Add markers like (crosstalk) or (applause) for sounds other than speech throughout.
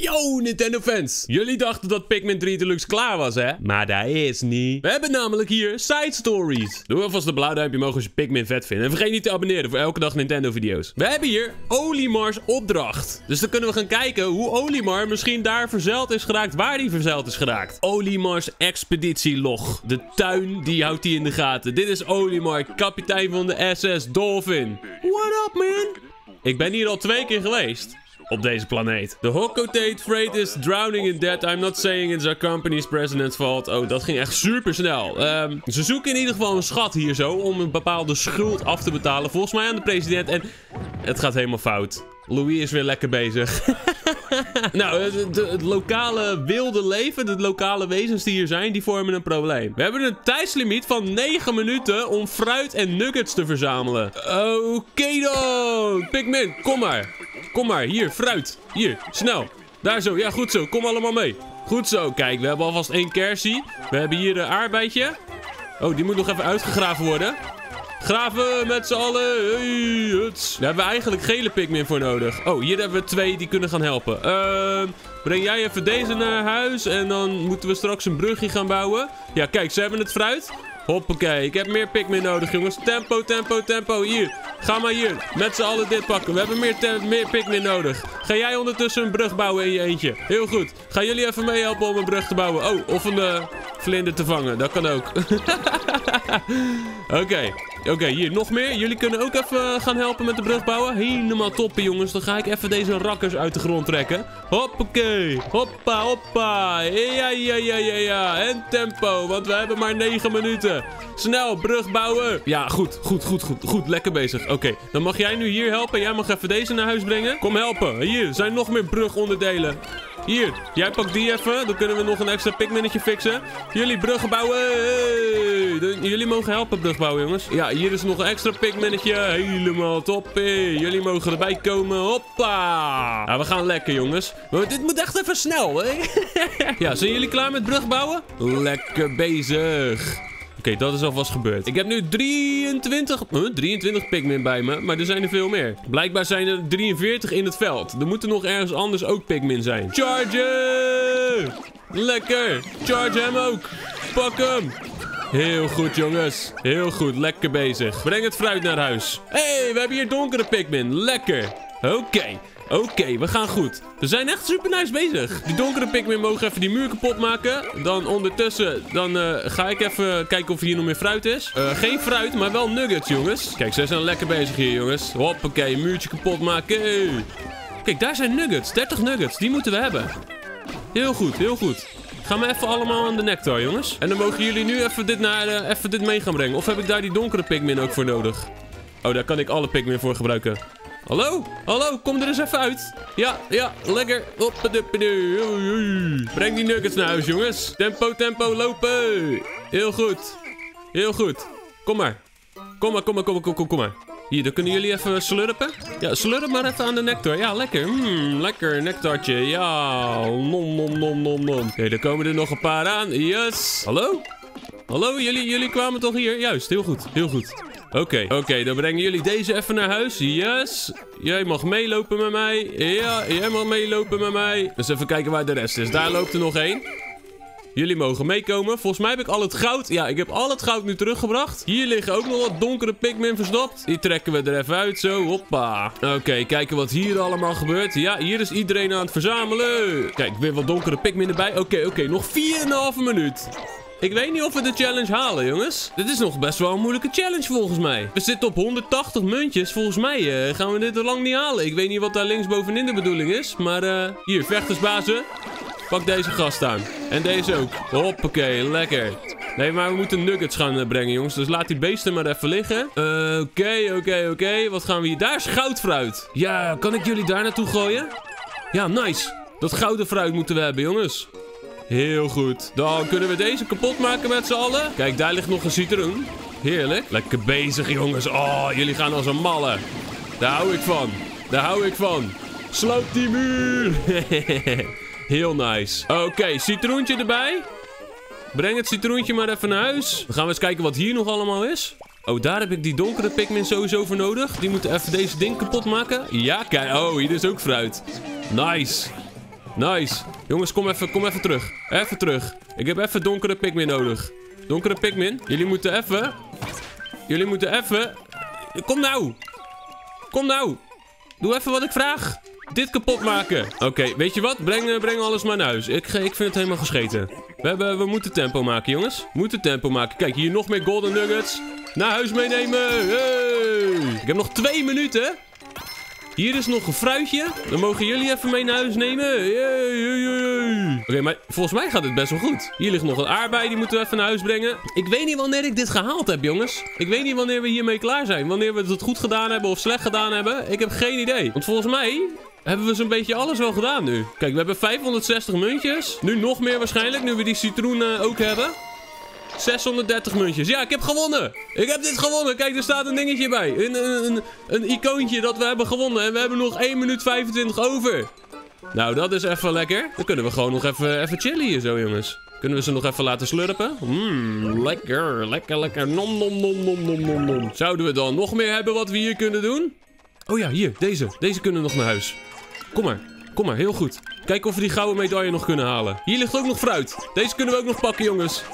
Yo, Nintendo fans! Jullie dachten dat Pikmin 3 Deluxe klaar was, hè? Maar dat is niet. We hebben namelijk hier side stories. Doe alvast een blauw duimpje omhoog als je Pikmin vet vindt. En vergeet niet te abonneren voor elke dag Nintendo video's. We hebben hier Olimars opdracht. Dus dan kunnen we gaan kijken hoe Olimar misschien daar verzeild is geraakt waar hij verzeild is geraakt. Olimars expeditielog. De tuin, die houdt hij in de gaten. Dit is Olimar, kapitein van de SS Dolphin. What up, man? Ik ben hier al twee keer geweest op deze planeet. The Hokotate freight is drowning in debt. I'm not saying it's our company's president's fault. Oh, dat ging echt super snel. Um, ze zoeken in ieder geval een schat hier zo om een bepaalde schuld af te betalen. Volgens mij aan de president. En het gaat helemaal fout. Louis is weer lekker bezig. (laughs) nou, het, lokale wilde leven, de lokale wezens die hier zijn, die vormen een probleem. We hebben een tijdslimiet van 9 minuten om fruit en nuggets te verzamelen. Oké dan. Pikmin, kom maar. Kom maar, hier, fruit. Hier, snel. Daar zo, ja goed zo, kom allemaal mee. Goed zo, kijk, we hebben alvast één kersie. We hebben hier een aardbeidje. Oh, die moet nog even uitgegraven worden. Graven met z'n allen. Hey, huts. Daar hebben we eigenlijk gele Pikmin voor nodig. Oh, hier hebben we twee die kunnen gaan helpen. Uh, breng jij even deze naar huis. En dan moeten we straks een brugje gaan bouwen. Ja, kijk, ze hebben het fruit. Hoppakee, ik heb meer Pikmin nodig, jongens. Tempo, tempo, tempo. Hier, ga maar hier. Met z'n allen dit pakken. We hebben meer, meer Pikmin nodig. Ga jij ondertussen een brug bouwen in je eentje? Heel goed. Gaan jullie even meehelpen om een brug te bouwen? Oh, of een uh, vlinder te vangen. Dat kan ook. (laughs) Oké. Oké, hier nog meer. Jullie kunnen ook even gaan helpen met de brug bouwen. Helemaal toppen, jongens. Dan ga ik even deze rakkers uit de grond trekken. Hoppakee. Hoppa, hoppa. Ja, ja, ja, ja, ja. En tempo, want we hebben maar 9 minuten. Snel, brug bouwen. Ja, goed, goed, goed, goed. Goed, lekker bezig. Oké, dan mag jij nu hier helpen. Jij mag even deze naar huis brengen. Kom helpen. Hier, zijn nog meer brugonderdelen. Hier, jij pakt die even. Dan kunnen we nog een extra pikminnetje fixen. Jullie bruggen bouwen. Jullie mogen helpen brug bouwen, jongens. Ja, hier is nog een extra pikminnetje. Helemaal top. Jullie mogen erbij komen. Hoppa. Ja, we gaan lekker, jongens. Maar dit moet echt even snel, hè? (laughs) ja, zijn jullie klaar met brug bouwen? Lekker bezig. Oké, dat is alvast gebeurd. Ik heb nu 23... Huh, 23 Pikmin bij me, maar er zijn er veel meer. Blijkbaar zijn er 43 in het veld. Er moeten nog ergens anders ook Pikmin zijn. Charge! Lekker! Charge hem ook! Pak hem! Heel goed, jongens. Heel goed. Lekker bezig. Breng het fruit naar huis. Hé, hey, we hebben hier donkere Pikmin. Lekker. Oké. Oké, we gaan goed. We zijn echt super nice bezig. Die donkere Pikmin mogen even die muur kapot maken. Dan ondertussen, dan uh, ga ik even kijken of hier nog meer fruit is. Uh, geen fruit, maar wel nuggets, jongens. Kijk, zij zijn lekker bezig hier, jongens. Hoppakee, muurtje kapot maken. Kijk, daar zijn nuggets. 30 nuggets, die moeten we hebben. Heel goed, heel goed. Gaan we even allemaal aan de nectar, jongens. En dan mogen jullie nu even dit, naar, uh, even dit mee gaan brengen. Of heb ik daar die donkere Pikmin ook voor nodig? Oh, daar kan ik alle Pikmin voor gebruiken. Hallo? Hallo, kom er eens even uit. Ja, ja, lekker. Breng die nuggets naar huis, jongens. Tempo, tempo, lopen. Heel goed. Heel goed. Kom maar. Kom maar, kom maar, kom maar, kom, kom, maar. Hier, dan kunnen jullie even slurpen. Ja, slurp maar even aan de nectar. Ja, lekker. Mm, lekker, nectartje. Ja, nom, nom, nom, nom, nom. Oké, dan komen er nog een paar aan. Yes. Hallo? Hallo, jullie, jullie kwamen toch hier? Juist, heel goed, heel goed. Oké, oké, dan brengen jullie deze even naar huis. Yes. Jij mag meelopen met mij. Ja, jij mag meelopen met mij. Dus even kijken waar de rest is. Daar loopt er nog één. Jullie mogen meekomen. Volgens mij heb ik al het goud. Ja, ik heb al het goud nu teruggebracht. Hier liggen ook nog wat donkere Pikmin verstopt. Die trekken we er even uit. Zo, hoppa. Oké, kijken wat hier allemaal gebeurt. Ja, hier is iedereen aan het verzamelen. Kijk, weer wat donkere Pikmin erbij. Oké, oké. nog 4,5 minuut. Ik weet niet of we de challenge halen, jongens. Dit is nog best wel een moeilijke challenge, volgens mij. We zitten op 180 muntjes. Volgens mij uh, gaan we dit er lang niet halen. Ik weet niet wat daar linksbovenin de bedoeling is. Maar uh, hier, vechtersbazen. Pak deze gast aan. En deze ook. Hoppakee, lekker. Nee, maar we moeten nuggets gaan uh, brengen, jongens. Dus laat die beesten maar even liggen. Oké, oké, oké. Wat gaan we hier? Daar is goudfruit. Ja, kan ik jullie daar naartoe gooien? Ja, nice. Dat gouden fruit moeten we hebben, jongens. Heel goed. Dan kunnen we deze kapot maken met z'n allen. Kijk, daar ligt nog een citroen. Heerlijk. Lekker bezig, jongens. Oh, jullie gaan als een malle. Daar hou ik van. Daar hou ik van. Sloop die muur. (laughs) Heel nice. Oké, citroentje erbij. Breng het citroentje maar even naar huis. Dan gaan we eens kijken wat hier nog allemaal is. Oh, daar heb ik die donkere Pikmin sowieso voor nodig. Die moeten even deze ding kapot maken. Ja, kijk. Oh, hier is ook fruit. Nice. Nice. Jongens, kom even, kom even terug. Even terug. Ik heb even donkere Pikmin nodig. Donkere Pikmin. Jullie moeten even... Jullie moeten even... Kom nou. Kom nou. Doe even wat ik vraag. Dit kapot maken. Oké, weet je wat? Breng, eh, breng alles maar naar huis. Ik, ik vind het helemaal gescheten. We, hebben, we moeten tempo maken, jongens. We moeten tempo maken. Kijk, hier nog meer golden nuggets. Naar huis meenemen. Hey. Ik heb nog twee minuten. Hier is nog een fruitje. Dan mogen jullie even mee naar huis nemen. Oké, maar volgens mij gaat het best wel goed. Hier ligt nog een aardbei, die moeten we even naar huis brengen. Ik weet niet wanneer ik dit gehaald heb, jongens. Ik weet niet wanneer we hiermee klaar zijn. Wanneer we het goed gedaan hebben of slecht gedaan hebben. Ik heb geen idee. Want volgens mij hebben we zo'n beetje alles wel gedaan nu. Kijk, we hebben 560 muntjes. Nu nog meer waarschijnlijk, nu we die citroen ook hebben. 630 muntjes. Ja, ik heb gewonnen. Ik heb dit gewonnen. Kijk, er staat een dingetje bij. Een, een, een, icoontje dat we hebben gewonnen. En we hebben nog 1 minuut 25 over. Nou, dat is even lekker. Dan kunnen we gewoon nog even, even chillen hier zo, jongens. Kunnen we ze nog even laten slurpen? Mmm, lekker, lekker, lekker. Nom, nom, nom, nom, nom, nom, nom. Zouden we dan nog meer hebben wat we hier kunnen doen? Oh ja, hier, deze. Deze kunnen nog naar huis. Kom maar, kom maar, heel goed. Kijk of we die gouden medaille nog kunnen halen. Hier ligt ook nog fruit. Deze kunnen we ook nog pakken, jongens.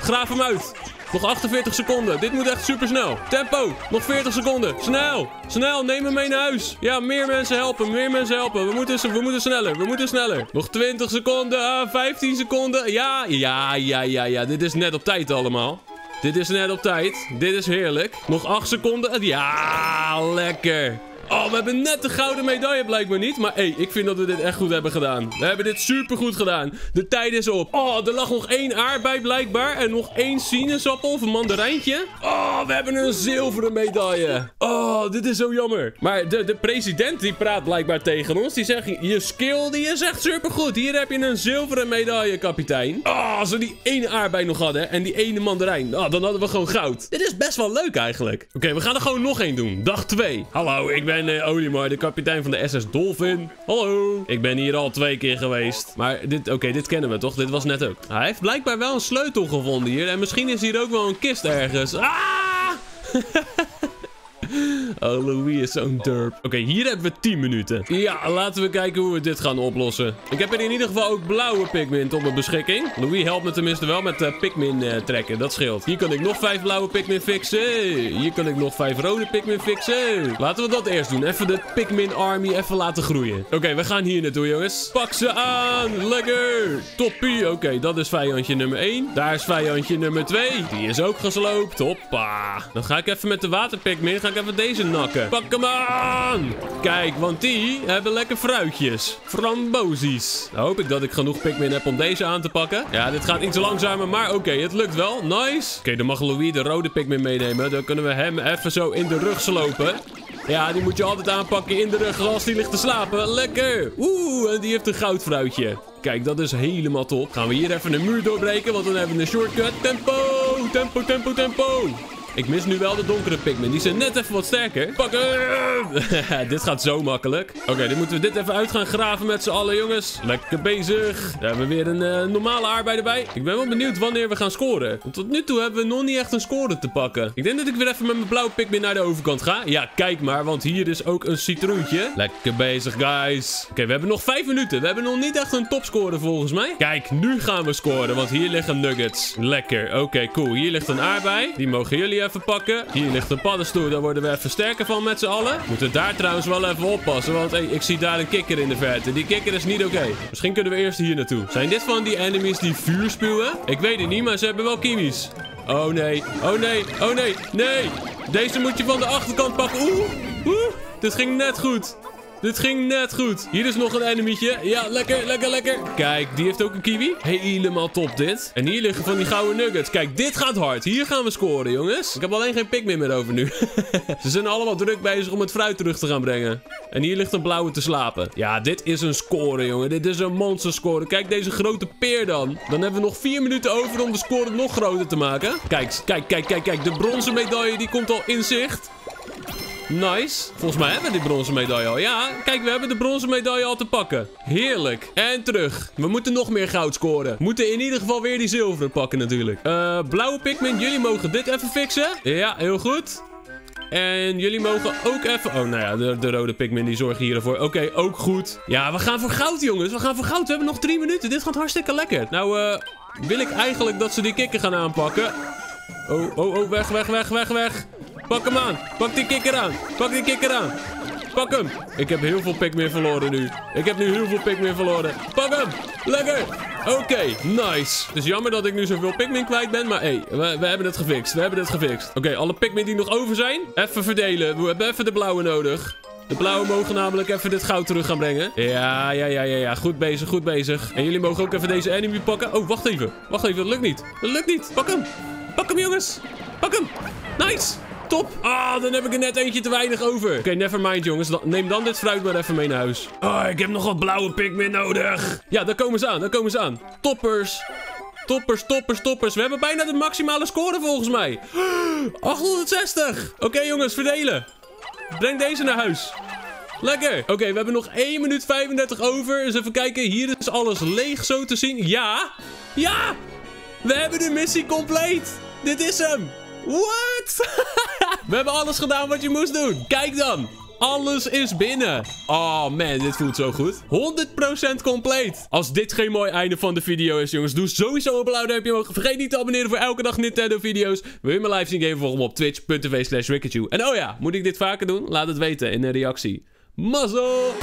Graaf hem uit. Nog 48 seconden. Dit moet echt super snel. Tempo. Nog 40 seconden. Snel. Snel. Neem hem mee naar huis. Ja, meer mensen helpen. Meer mensen helpen. We moeten, we moeten sneller. We moeten sneller. Nog 20 seconden. 15 seconden. Ja, ja, ja, ja, ja. Dit is net op tijd allemaal. Dit is net op tijd. Dit is heerlijk. Nog 8 seconden. Ja, lekker. Oh, we hebben net de gouden medaille blijkbaar niet. Maar hé, hey, ik vind dat we dit echt goed hebben gedaan. We hebben dit super goed gedaan. De tijd is op. Oh, er lag nog één aardbei blijkbaar. En nog één sinaasappel of een mandarijntje. Oh, we hebben een zilveren medaille. Oh, dit is zo jammer. Maar de, de president die praat blijkbaar tegen ons. Die zegt, je skill die is echt super goed. Hier heb je een zilveren medaille, kapitein. Oh, als we die ene aardbei nog hadden. En die ene mandarijn. Oh, dan hadden we gewoon goud. Dit is best wel leuk eigenlijk. Oké, we gaan er gewoon nog één doen. Dag 2. Hallo, ik ben ben Olimar, de kapitein van de SS Dolphin. Hallo. Ik ben hier al twee keer geweest. Maar dit, oké, dit kennen we toch? Dit was net ook. Hij heeft blijkbaar wel een sleutel gevonden hier. En misschien is hier ook wel een kist ergens. Ah! (laughs) Oh, Louis is zo'n derp. Oké, hier hebben we 10 minuten. Ja, laten we kijken hoe we dit gaan oplossen. Ik heb er in ieder geval ook blauwe Pikmin tot mijn beschikking. Louis helpt me tenminste wel met uh, Pikmin uh, trekken. Dat scheelt. Hier kan ik nog 5 blauwe Pikmin fixen. Hier kan ik nog 5 rode Pikmin fixen. Laten we dat eerst doen. Even de Pikmin Army even laten groeien. Oké, we gaan hier naartoe, jongens. Pak ze aan. Lekker. Toppie. Oké, dat is vijandje nummer 1. Daar is vijandje nummer 2. Die is ook gesloopt. Hoppa. Dan ga ik even met de water Pikmin. Ga ik even deze Pak hem aan! Kijk, want die hebben lekker fruitjes. Frambozies. Dan hoop ik dat ik genoeg Pikmin heb om deze aan te pakken. Ja, dit gaat iets langzamer, maar oké, het lukt wel. Nice. Oké, dan mag Louis de rode Pikmin meenemen. Dan kunnen we hem even zo in de rug slopen. Ja, die moet je altijd aanpakken in de rug als die ligt te slapen. Lekker. Oeh, en die heeft een goudfruitje. Kijk, dat is helemaal top. Gaan we hier even een muur doorbreken, want dan hebben we een shortcut. Tempo, tempo, tempo, tempo. Ik mis nu wel de donkere Pikmin. Die zijn net even wat sterker. Pakken! (laughs) dit gaat zo makkelijk. Oké, dan moeten we dit even uit gaan graven met z'n allen, jongens. Lekker bezig. Daar hebben we weer een uh, normale arbeider bij. Ik ben wel benieuwd wanneer we gaan scoren. Want tot nu toe hebben we nog niet echt een score te pakken. Ik denk dat ik weer even met mijn blauwe Pikmin naar de overkant ga. Ja, kijk maar, want hier is ook een citroentje. Lekker bezig, guys. Oké, we hebben nog vijf minuten. We hebben nog niet echt een topscore volgens mij. Kijk, nu gaan we scoren, want hier liggen nuggets. Lekker. Oké, cool. Hier ligt een aardbei. Die mogen jullie even pakken. Hier ligt een paddenstoel. Daar worden we even sterker van met z'n allen. Moeten daar trouwens wel even oppassen. Want ik zie daar een kikker in de verte. Die kikker is niet oké. Misschien kunnen we eerst hier naartoe. Zijn dit van die enemies die vuur spuwen? Ik weet het niet, maar ze hebben wel kiwis. Oh nee. Oh nee. Oh nee. Nee. Deze moet je van de achterkant pakken. Oeh. Oeh. Dit ging net goed. Dit ging net goed. Hier is nog een enemytje. Ja, lekker, lekker, lekker. Kijk, die heeft ook een kiwi. Helemaal top dit. En hier liggen van die gouden nuggets. Kijk, dit gaat hard. Hier gaan we scoren, jongens. Ik heb alleen geen Pikmin meer over nu. (laughs) Ze zijn allemaal druk bezig om het fruit terug te gaan brengen. En hier ligt een blauwe te slapen. Ja, dit is een score, jongen. Dit is een monster score. Kijk deze grote peer dan. Dan hebben we nog vier minuten over om de score nog groter te maken. Kijk, kijk, kijk, kijk, kijk. De bronzen medaille die komt al in zicht. Nice. Volgens mij hebben we die bronzen medaille al. Ja, kijk, we hebben de bronzen medaille al te pakken. Heerlijk. En terug. We moeten nog meer goud scoren. We moeten in ieder geval weer die zilveren pakken natuurlijk. Uh, blauwe Pikmin, jullie mogen dit even fixen. Ja, heel goed. En jullie mogen ook even... Oh, nou ja, de, de rode Pikmin die zorgen hiervoor. Oké, ook goed. Ja, we gaan voor goud, jongens. We gaan voor goud. We hebben nog drie minuten. Dit gaat hartstikke lekker. Nou, eh... wil ik eigenlijk dat ze die kikker gaan aanpakken. Oh, oh, oh, weg, weg, weg, weg, weg. Pak hem aan. Pak die kikker aan. Pak die kikker aan. Pak hem. Ik heb heel veel Pikmin verloren nu. Ik heb nu heel veel Pikmin verloren. Pak hem. Lekker. Oké, nice. Het is jammer dat ik nu zoveel Pikmin kwijt ben, maar hey, we, we, hebben het gefixt. We hebben het gefixt. Oké, alle Pikmin die nog over zijn, even verdelen. We hebben even de blauwe nodig. De blauwe mogen namelijk even dit goud terug gaan brengen. Ja, ja, ja, ja, ja. Goed bezig, goed bezig. En jullie mogen ook even deze enemy pakken. Oh, wacht even. Wacht even, dat lukt niet. Dat lukt niet. Pak hem. Pak hem, jongens. Pak hem. Nice. Top. Ah, dan heb ik er net eentje te weinig over. Oké, okay, nevermind, jongens. Neem dan dit fruit maar even mee naar huis. Oh, ik heb nog wat blauwe Pikmin nodig. Ja, daar komen ze aan. Daar komen ze aan. Toppers. Toppers, toppers, toppers. We hebben bijna de maximale score volgens mij. (gasps) 860. Oké, okay, jongens, verdelen. Breng deze naar huis. Lekker. Oké, okay, we hebben nog 1 minuut 35 over. Dus even kijken. Hier is alles leeg zo te zien. Ja. Ja. We hebben de missie compleet. Dit is hem. What? (laughs) we hebben alles gedaan wat je moest doen. Kijk dan. Alles is binnen. Oh man, dit voelt zo goed. 100% compleet. Als dit geen mooi einde van de video is, jongens, doe sowieso een blauw duimpje omhoog. Vergeet niet te abonneren voor elke dag Nintendo video's. Wil je mijn live zien? Geef volg me op twitch.tv slash En oh ja, moet ik dit vaker doen? Laat het weten in een reactie. Mazzel!